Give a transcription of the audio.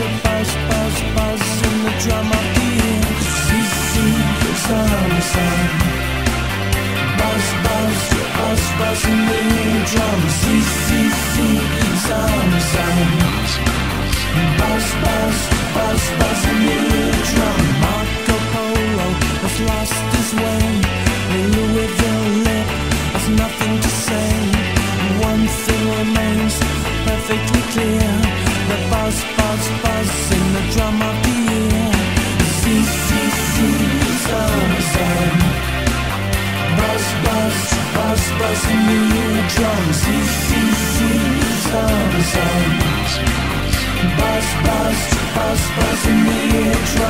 a buzz, buzz, buzz in the drum of the year. Ceasing the sun, sun. Buzz, buzz, buzz, buzz in the drum. See, see, see, sun, sun. Buzz, buzz, buzz, buzz in the drum. Marco Polo has lost his way. The Louisville lip has nothing. new drums, CCC drum. Buzz, buzz, buzz, buzz in the eardrum.